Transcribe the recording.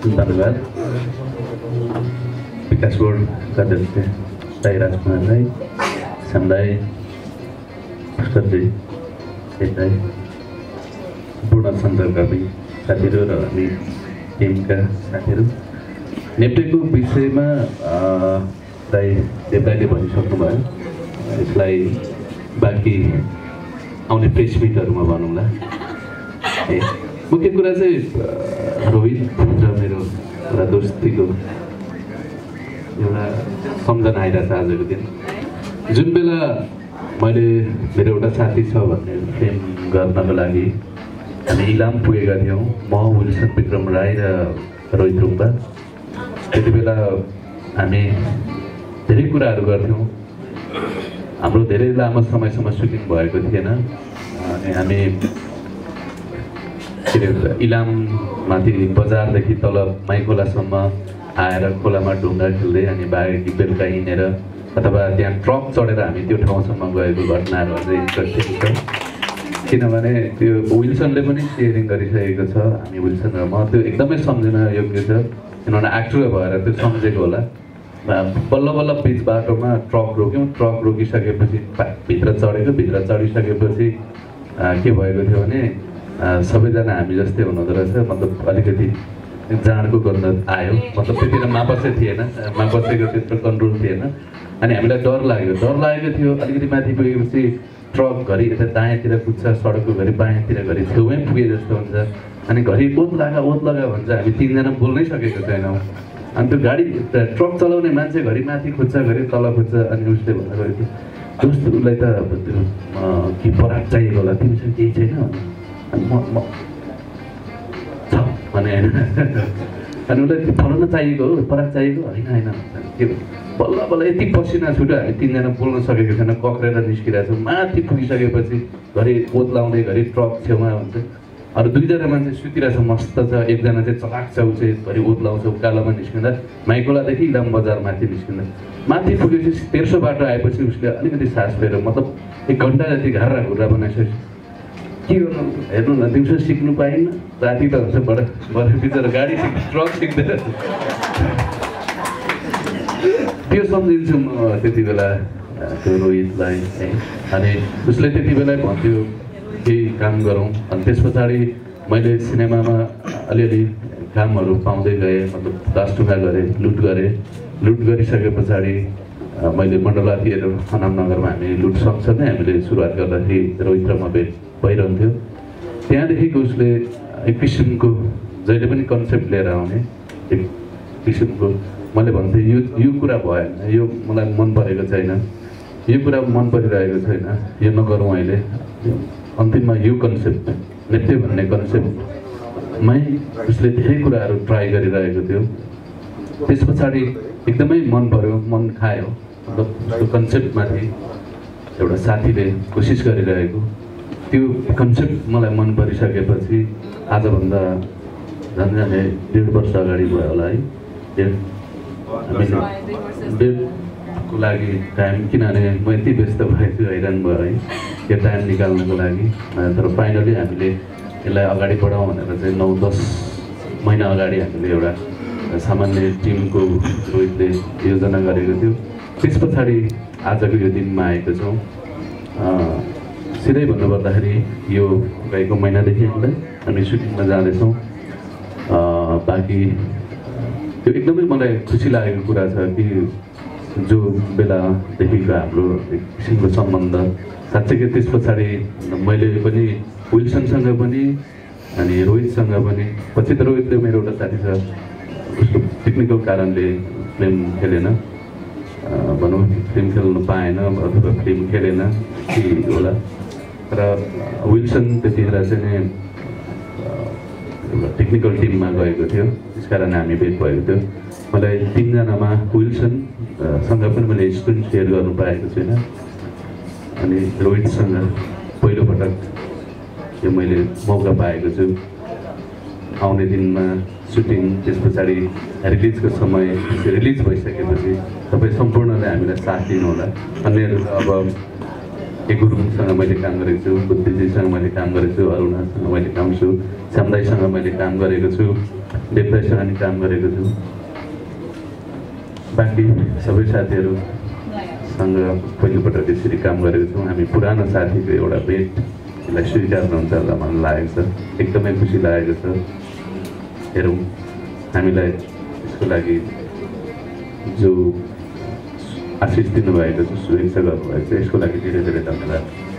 धन्यवाद विकास बोर्डका अध्यक्ष राई राजकुमार राई श्यामदाई भास्करजी राई पूर्ण सञ्चारकर्मी साथीहरू र अनि टिमका साथीहरू नेप्टेको विषयमा दाई देवदाईले भनिसक्नु भयो यसलाई बाँकी आउने प्रेस मिटहरूमा भनौँला मुख्य कुरा चाहिँ रोहित र मेरो एउटा दोस्तीको एउटा सम्झना आइरहेको छ आजको दिन। जुन बेला मैले मेरो एउटा साथी छ भन्ने प्रेम गर्नको लागि हामी इलाम पुगेका थियौँ। म विल्सन विक्रम राई र रोहित रुम्बा। त्यति बेला हामी धेरै कुराहरू गर्थ्यौँ। हाम्रो धेरै लामो समयसम्म सुटिङ भएको थिएन। अनि हामी के अरे इलाममाथि बजारदेखि तल माइखोलासम्म आएर खोलामा ढुङ्गा खेल्दै अनि बाहेक बेलुका हिँडेर अथवा त्यहाँ ट्रक चढेर हामी त्यो ठाउँसम्म गएको घटनाहरू अझै इन्ट्रेस्टिङ छ। किनभने त्यो विल्सनले पनि सेयरिङ गरिसकेको छ। हामी विल्सन र म त्यो एकदमै सम्झिन योग्य छ। किनभने एक्टर भएर त्यो सम्झेको होला। बल्ल बल्ल बिच बाटोमा ट्रक रोक्यौँ। ट्रक रोकिसकेपछि भित्र चढेको भित्र चढिसकेपछि के भएको थियो भने सबैजना हामी जस्तै हुनुहुँदो रहेछ। मतलब अलिकति जाँडको गन्ध आयो। मतलब त्यतिखेर मापसै थिएन। मापसेको त्यत्रो कन्ट्रोल थिएन। अनि हामीलाई डर लाग्यो। डर लागेको थियो। अलिकति माथि पुगेपछि ट्रक घरि यता दायाँतिर कुद्छ सडकको घरि बायाँतिर घरि छेउमै पुगे जस्तो हुन्छ। अनि घरि ओत लगा ओत लगा भन्छ। हामी तिनजना बोल्नै सकेको छैनौँ। अनि त्यो गाडी ट्रक चलाउने मान्छे घरि माथि खोज्छ घरि तल खोज्छ अनि उसले गयो कि दोस्त उसलाई त कि पराग चाहिएको होला। तिमीसँग केही छैन भने छ होइन अनि उसलाई फलाउन चाहिएको हो पराग चाहिएको होइन होइन? बल्ल बल्ल यति पसिना छुट्यो हामी तिनजना बोल्न सकेको छैन कक्रेर निस्किरहेको छौँ माथि पुगिसकेपछि घरि ओत लाउने घरि ट्रक छेउमा हुन्छ अरू दुईजना मान्छे सुतिरहेछ मस्त छ एकजना चाहिँ चलाक छ ऊ चाहिँ घरि ओत लाउँछ उकालोमा निस्किँदा माइकोलादेखि इलाम बजार माथि निस्किँदा माथि पुगेपछि तेर्सो बाटो आएपछि उसले अलिकति सास फेर मतलब एक घन्टा जति घारा घुर्रा बनाइसकेपछि के गर्नु हेर्नु न दिउँसो सिक्नु पाइन्न राति त हुन्छ बडा बिचरा गाडी सिक ट्रक सिक्दैन त्यो सम्झिन्छु म त्यति बेला त्यो रोहितलाई है। अनि उसले त्यति बेला भन्थ्यो केही काम गरौँ? अनि त्यस पछाडि मैले सिनेमामा अलिअलि कामहरू पाउँदै गएँ मतलब दासटुङ्गा गरेँ लुट गरेँ। लुट गरिसके पछाडि मैले मण्डला थिएटर खनामनगरमा हामी लुट सँगसँगै हामीले सुरुवात गर्दाखेरि रोहित र म भेट भइरहन्थ्यो। त्यहाँदेखिको उसले एक किसिमको जहिले पनि कन्सेप्ट लिएर आउने एक किसिमको मैले भन्थेँ यो यो कुरा भएन यो मलाई मन परेको छैन यो कुरा मन परिरहेको छैन यो नगरौँ अहिले। अन्तिममा यो कन्सेप्ट नृत्य भन्ने कन्सेप्टमै उसले धेरै कुराहरू ट्राई गरिरहेको थियो। त्यस पछाडि एकदमै मन पऱ्यो मन खायो। मतलब उसको कन्सेप्टमाथि एउटा साथीले कोसिस गरिरहेको। त्यो कन्सेप्ट मलाई मन परिसकेपछि आजभन्दा झन् झन् डेढ वर्ष अगाडि भयो होला है। डेढ हामीले डेढको लागि टाइम किनभने म यति व्यस्त भएछु हैरान भयो है। त्यो टाइम निकाल्नको लागि। तर फाइनली हामीले यसलाई अगाडि बढाउँ भनेर चाहिँ नौ दस महिना अगाडि हामीले एउटा सामान्य टिमको रोहितले योजना गरेको थियो। त्यस पछाडि आजको यो दिनमा आएको छौँ। सिधै भन्नुपर्दाखेरि यो गएको महिनादेखि हामीलाई हामी सुटिङमा जाँदैछौँ। बाँकी त्यो एकदमै मलाई खुसी लागेको कुरा छ कि जो बेलादेखिको हाम्रो एक किसिमको सम्बन्ध साँच्चैकै त्यस पछाडि मैले पनि विल्सनसँग पनि अनि रोहितसँग पनि पछि त रोहितले मेरो एउटा साथी छ उसको टेक्निकल कारणले फिल्म खेलेन। भनौँ फिल्म खेल्नु पाएन अथवा फिल्म खेलेन होला। र विल्सन त्यतिखेर चाहिँ टेक्निकल टिममा गएको थियो. त्यस कारण हामी भेट भएको थियो. मलाई तिनजनामा विल्सन अ, सँग पनि मैले स्क्रिन सेयर गर्नु पाएको छुइनँ अनि रोहितसँग पहिलोपटक यो मैले मौका पाएको छु। आउने दिनमा सुटिङ त्यस पछाडि रिलिजको समय रिलिज भइसकेपछि तपाईँ सम्पूर्णले हामीलाई साथ दिनुहोला। अन्यहरू अब एक गुरुङसँग मैले काम गरेको छु बुद्धिजीसँग मैले काम गरेको छु अरुणासँग मैले काम छु श्यामदाईसँग मैले काम गरेको छु डेप्रेसन अनि काम गरेको छु। बाँकी सबै साथीहरूसँग पहिलोपटक त्यसरी काम गरेको छौँ। हामी पुरानो साथीको एउटा भेट यसलाई स्वीकार्नुहुन्छ होला मलाई लागेको छ। एकदमै खुसी लागेको छ। हेरौँ हामीलाई यसको लागि जो आशिष दिनुभएको छ शुभेच्छा गर्नुभएको छ यसको लागि धेरै धेरै धन्यवाद।